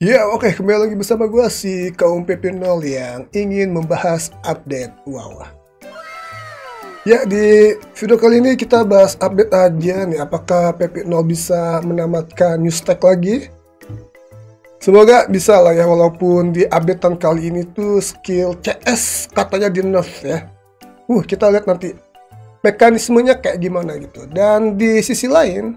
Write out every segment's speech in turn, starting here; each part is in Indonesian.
Ya oke kembali lagi bersama gue si kaum PP0 yang ingin membahas update wow. Ya di video kali ini kita bahas update aja nih apakah PP0 bisa menamatkan new stack lagi? Semoga bisa lah ya walaupun di updatean kali ini tuh skill CS katanya di nerf ya. Uh kita lihat nanti mekanismenya kayak gimana gitu. Dan di sisi lain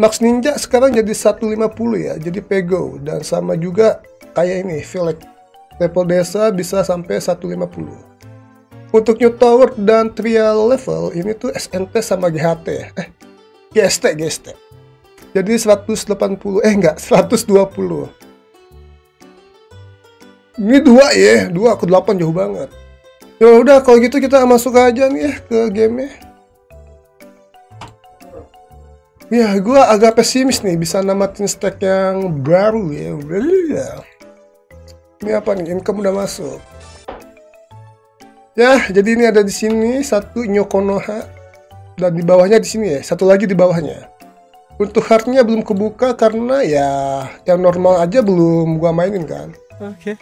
Max Ninja sekarang jadi 150 ya, jadi pego dan sama juga kayak ini, Velek. Level desa bisa sampai 150. Untuk New Tower dan Trial level ini tuh SNT sama GHT ya. Eh, GST, GST. Jadi 180, eh enggak, 120. Ini dua ya, dua ke 8 jauh banget. Ya udah kalau gitu kita masuk aja nih ya ke game-nya. Ya, gue agak pesimis nih bisa namatin stack yang baru ya. Ini apa nih? Income udah masuk. Ya, jadi ini ada di sini satu Nyokonoha dan di bawahnya di sini ya, satu lagi di bawahnya. Untuk hardnya belum kebuka karena ya yang normal aja belum gua mainin kan. Oke. Okay.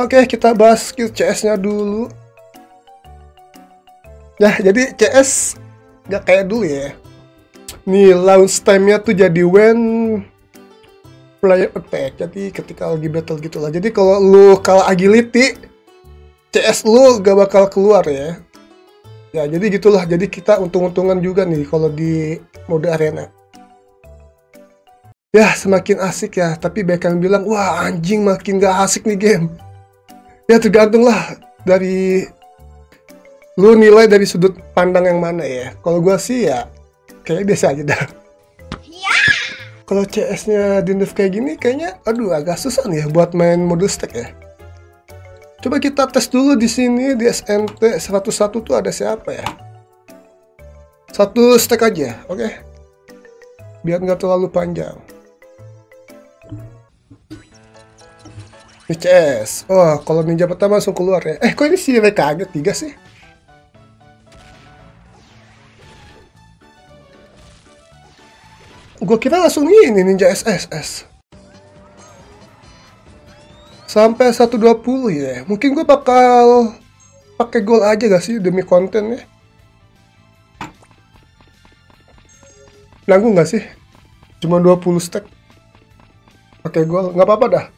Oke, okay, kita bahas skill CS-nya dulu. Ya, jadi CS gak kayak dulu ya nih launch time-nya tuh jadi when player attack jadi ketika lagi battle gitu lah. Jadi kalau lu kalah agility CS lu gak bakal keluar ya. Ya jadi gitulah. Jadi kita untung-untungan juga nih kalau di mode arena. Ya semakin asik ya. Tapi yang bilang wah anjing makin gak asik nih game. Ya tergantung lah dari lu nilai dari sudut pandang yang mana ya. Kalau gua sih ya kayaknya biasa aja dah. Ya. Kalau CS-nya di nerf kayak gini, kayaknya aduh agak susah nih ya buat main mode stack ya. Coba kita tes dulu di sini di SNT 101 tuh ada siapa ya? Satu stack aja, oke? Okay? Biar nggak terlalu panjang. Ini CS. Oh, kalau ninja pertama langsung keluar ya. Eh, kok ini si WKG 3 sih? Gue kira langsung ini Ninja SSS. Sampai 120 ya. Mungkin gue bakal pakai gol aja gak sih demi konten ya. Nanggung gak sih? Cuma 20 stack. Pakai gol, nggak apa-apa dah.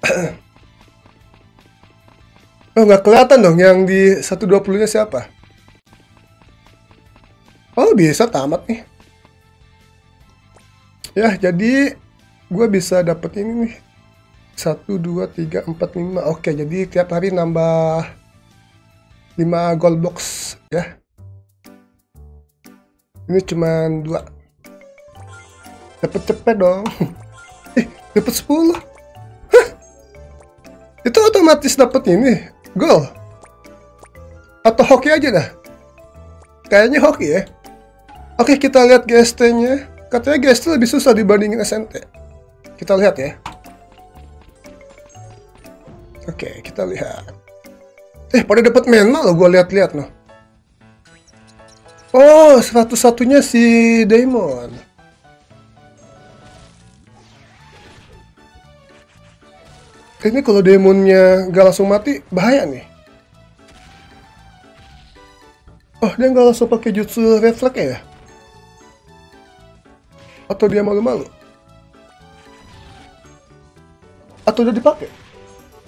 oh nggak kelihatan dong yang di 120 nya siapa? Oh bisa tamat nih. Ya jadi gue bisa dapet ini nih. 1, 2, 3, 4, 5. Oke jadi tiap hari nambah 5 gold box ya. Ini cuma 2. Cepet-cepet dong. eh dapet 10. Hah? Itu otomatis dapet ini. Gol. Atau hoki aja dah. Kayaknya hoki ya. Oke, kita lihat GST-nya. Katanya GST lebih susah dibandingin SNT. Kita lihat ya. Oke, kita lihat. Eh, pada dapat mental loh, gue lihat-lihat loh. Oh, satu-satunya si Daemon. Ini kalau demonnya gak langsung mati, bahaya nih. Oh, dia gak langsung pakai jutsu refleks ya? Atau dia malu-malu? Atau udah dipakai?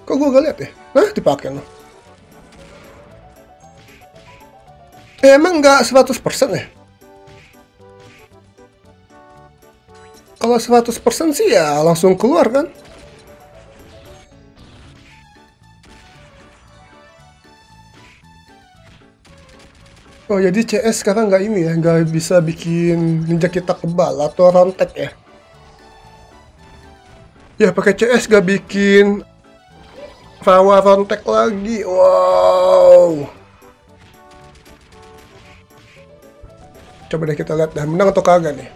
Kok gue gak lihat ya? Nah, dipakai loh. Eh, emang nggak 100% ya? Kalau 100% sih ya langsung keluar kan? Oh jadi CS sekarang nggak ini ya, nggak bisa bikin ninja kita kebal atau rontek ya? Ya pakai CS nggak bikin rawa rontek lagi, wow. Coba deh kita lihat dah menang atau kagak nih.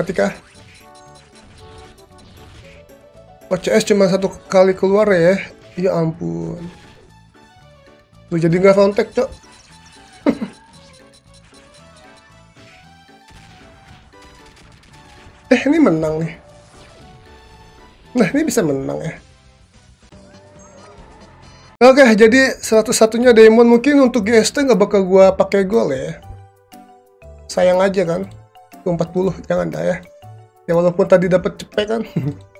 Ketika Oh CS cuma satu kali keluar ya, ya ampun. Lu jadi nggak kontak, Cok. Eh, ini menang nih. Nah, ini bisa menang ya. Oke, jadi satu-satunya diamond mungkin untuk GST nggak bakal gua pakai gol ya. Sayang aja kan. 40 jangan dah ya. Ya walaupun tadi dapat cepet kan.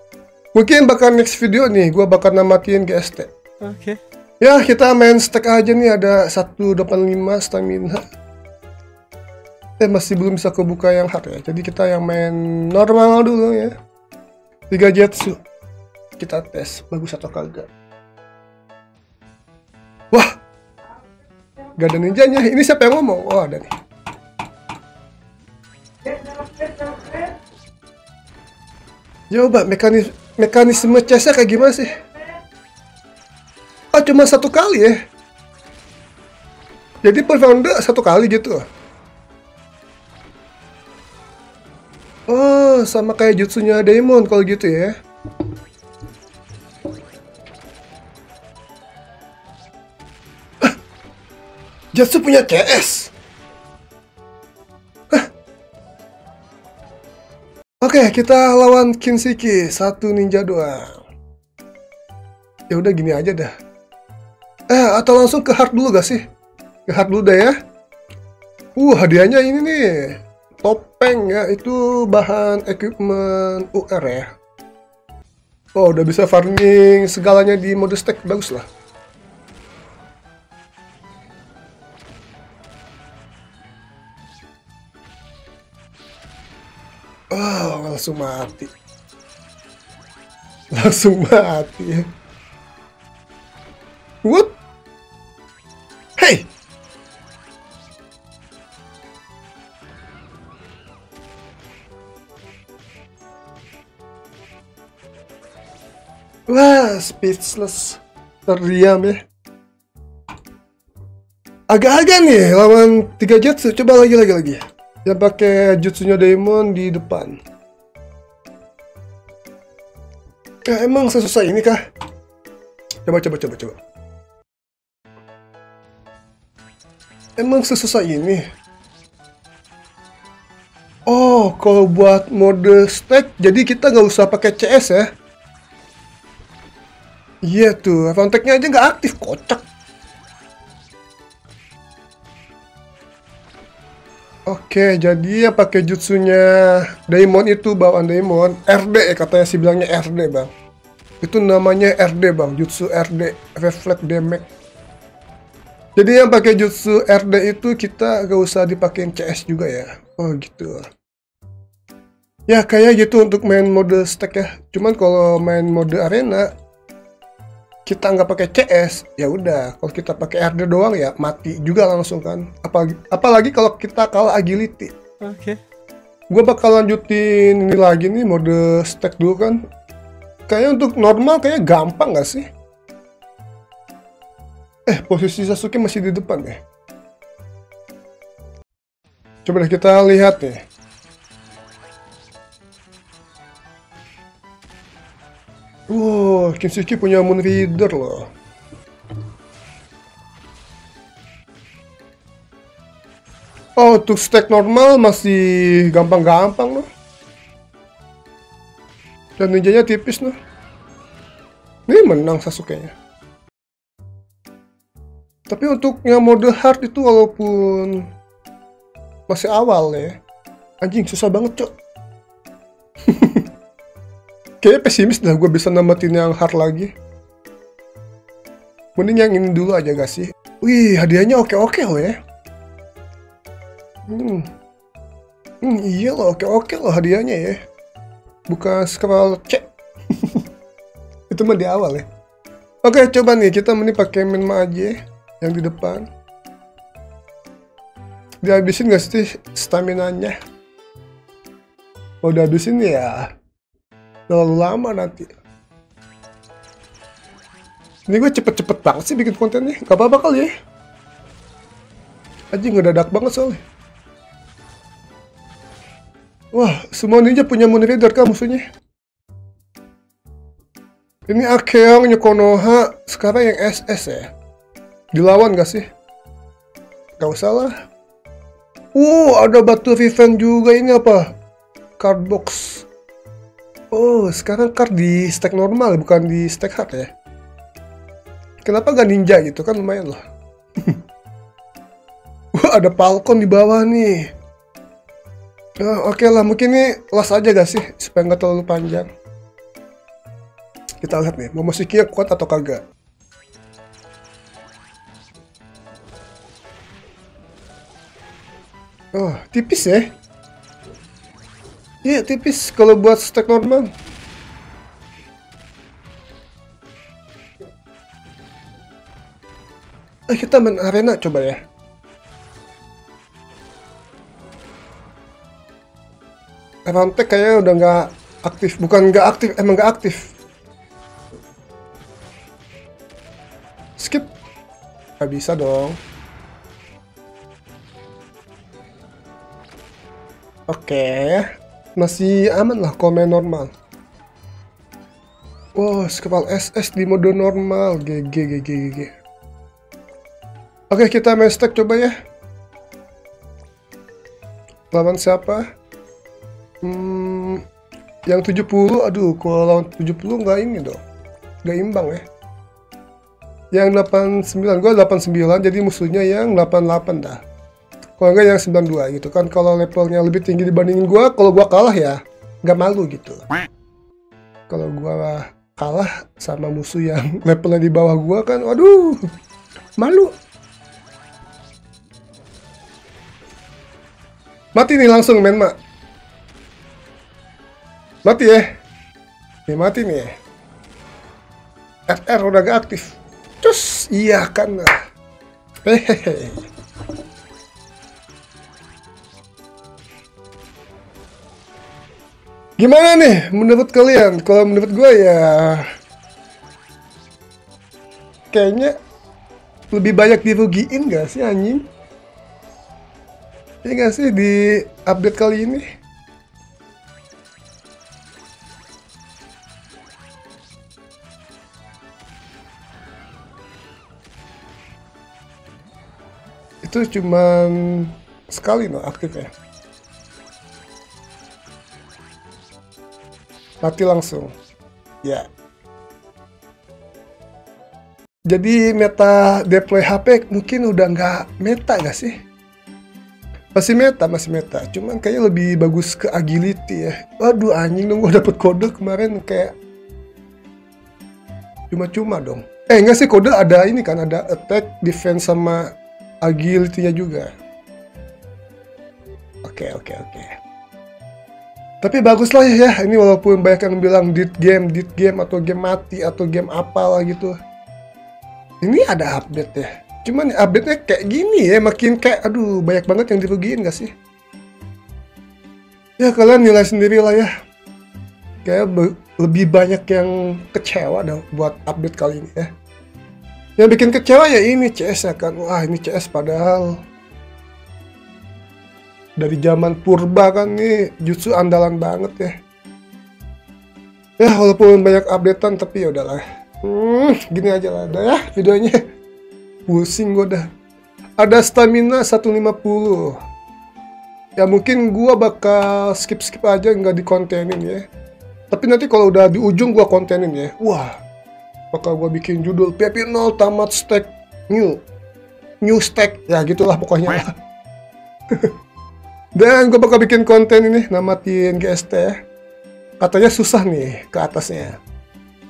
mungkin bakal next video nih gua bakal namatin GST. Oke. Ya, kita main stack aja nih ada 185 stamina. Eh masih belum bisa kebuka yang hard ya. Jadi kita yang main normal dulu ya. 3 jetsu. Kita tes bagus atau kagak. Wah. Gak ada ninjanya. Ini siapa yang ngomong? Oh, ada nih. Coba mekanis mekanisme chestnya kayak gimana sih? Oh, cuma satu kali ya? Jadi per ronde satu kali gitu? Oh, sama kayak jutsunya Daemon kalau gitu ya? Ah, Jutsu punya CS? Oke, kita lawan Kinshiki, satu ninja doang. Ya udah gini aja dah. Eh, atau langsung ke hard dulu gak sih? Ke hard dulu dah ya. Uh, hadiahnya ini nih. Topeng ya, itu bahan equipment UR ya. Oh, udah bisa farming segalanya di mode stack. Bagus lah. Oh, langsung mati. Langsung mati. What? Hey! Wah, speechless. Terdiam ya. Agak-agak nih lawan tiga jutsu. Coba lagi lagi lagi. Yang pakai jutsunya Daemon di depan. Ya, emang sesusah ini kah? Coba coba coba coba. Emang sesusah ini? Oh, kalau buat mode stack, jadi kita nggak usah pakai CS ya? Iya tuh, kontaknya aja nggak aktif, kocak. Oke, jadi ya pakai jutsunya Daemon itu bawaan Daemon, RD ya katanya sih bilangnya RD bang. Itu namanya RD bang, jutsu RD, Reflect Damage. Jadi yang pakai jutsu RD itu kita gak usah dipakein CS juga ya. Oh gitu. Ya kayak gitu untuk main mode stack ya. Cuman kalau main mode arena kita nggak pakai CS, ya udah. Kalau kita pakai RD doang ya mati juga langsung kan. Apalagi, apalagi kalau kita kalah agility. Oke. Gue bakal lanjutin ini lagi nih mode stack dulu kan. Kayaknya untuk normal kayaknya gampang gak sih? Eh, posisi Sasuke masih di depan ya. Coba deh kita lihat nih. Wow, Kinshiki punya Moon Reader loh. Oh, untuk stack normal masih gampang-gampang loh. Dan ninjanya tipis loh. Ini menang Sasuke-nya. Tapi untuk yang mode hard itu walaupun masih awal ya, anjing susah banget cok. Kayaknya pesimis dah gue bisa namatin yang hard lagi. Mending yang ini dulu aja gak sih? Wih, hadiahnya oke-oke loh ya. Hmm. Hmm, iya loh, oke-oke loh hadiahnya ya. Bukan scroll cek. Itu mah di awal ya. Oke, coba nih kita mending pakai Menma aja ya, yang di depan. Dihabisin gak sih stamina-nya? Oh, udah habisin ya. Terlalu lama nanti. Ini gue cepet-cepet banget sih bikin kontennya. Gak apa-apa kali ya. Aja ngedadak banget soalnya. Wah, semua ninja punya moon reader kah musuhnya? Ini Akeong Nyokonoha sekarang yang SS ya. Dilawan gak sih? Gak usah lah. Uh, ada batu revenge juga ini apa? card box. Oh sekarang card di stack normal bukan di stack hard ya? Kenapa gak ninja gitu? Kan lumayan loh wah ada falcon di bawah nih. Oh, oke okay lah mungkin ini las aja gak sih? Supaya nggak terlalu panjang. Kita lihat nih mau musiknya kuat atau kagak Oh, tipis ya? Iya, tipis kalau buat stack normal. Eh, kita main arena coba ya. Rantek kayaknya udah nggak aktif. Bukan nggak aktif, emang nggak aktif. Skip. Gak bisa dong. Oke, masih aman lah komen normal. Wow, skepal SS di mode normal. GG, GG, GG. Oke, kita main stack coba ya. Lawan siapa? Hmm, yang 70, aduh, kalau lawan 70 nggak ini dong. Nggak imbang ya. Yang 89, gue 89, jadi musuhnya yang 88 dah kalau enggak yang 92 gitu kan. Kalau levelnya lebih tinggi dibandingin gua kalau gua kalah ya nggak malu gitu. Kalau gua kalah sama musuh yang levelnya di bawah gua kan waduh malu. Mati nih langsung men mak. Mati ya. Nih mati nih ya. FR udah gak aktif. Terus iya kan hehehe Gimana nih menurut kalian? Kalau menurut gue ya kayaknya lebih banyak dirugiin gak sih anjing? Ya gak sih di update kali ini? Itu cuman sekali no aktifnya. Mati langsung. Ya. Jadi meta deploy HP mungkin udah nggak meta nggak sih? Masih meta masih meta. Cuman kayaknya lebih bagus ke agility ya. Waduh anjing dong gue dapet kode kemarin kayak cuma-cuma dong. Eh enggak sih kode ada ini kan ada attack defense sama agility-nya juga. Oke okay, oke okay, oke. okay. Tapi bagus lah ya, ini walaupun banyak yang bilang dit game, dit game, atau game mati, atau game apalah gitu. Ini ada update ya. Cuman update-nya kayak gini ya, makin kayak, aduh banyak banget yang dirugiin gak sih? Ya kalian nilai sendiri lah ya. Kayak lebih banyak yang kecewa dah buat update kali ini ya. Yang bikin kecewa ya ini CS ya kan. Wah ini CS padahal dari zaman purba kan nih justru andalan banget ya. Ya walaupun banyak updatean tapi ya udahlah. Hmm, gini aja lah dah ya videonya. Pusing gue dah. Ada stamina 150 ya mungkin gua bakal skip-skip aja nggak dikontenin ya. Tapi nanti kalau udah di ujung gua kontenin ya. Wah bakal gua bikin judul PP0 tamat stack new. New stack. Ya gitulah pokoknya Dan gue bakal bikin konten ini namatin GST ya. Katanya susah nih ke atasnya.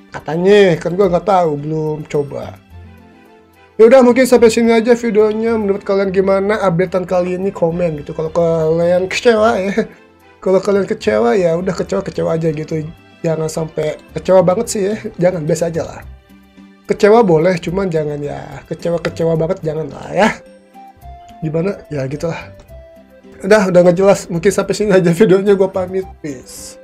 Katanya, kan gue nggak tahu, belum coba. Ya udah mungkin sampai sini aja videonya. Menurut kalian gimana updatean kali ini komen gitu. Kalau kalian kecewa ya, kalau kalian kecewa ya udah kecewa kecewa aja gitu. Jangan sampai kecewa banget sih ya. Jangan biasa aja lah. Kecewa boleh, cuman jangan ya kecewa kecewa banget jangan lah ya. Gimana? Ya gitulah udah udah nggak jelas. Mungkin sampai sini aja videonya. Gue pamit. Peace